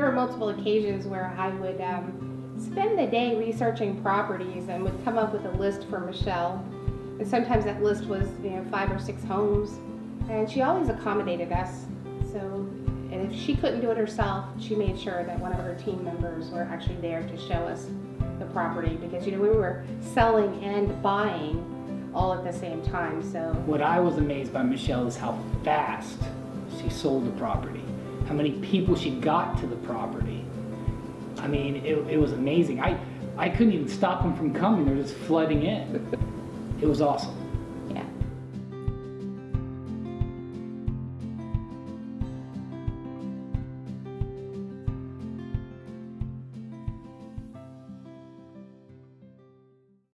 were multiple occasions where I would um, spend the day researching properties and would come up with a list for Michelle. And sometimes that list was, you know, five or six homes. And she always accommodated us. So, and if she couldn't do it herself, she made sure that one of her team members were actually there to show us the property because, you know, we were selling and buying all at the same time. So, What I was amazed by Michelle is how fast she sold the property, how many people she got to the property. I mean, it, it was amazing. I, I couldn't even stop them from coming, they're just flooding in. It was awesome.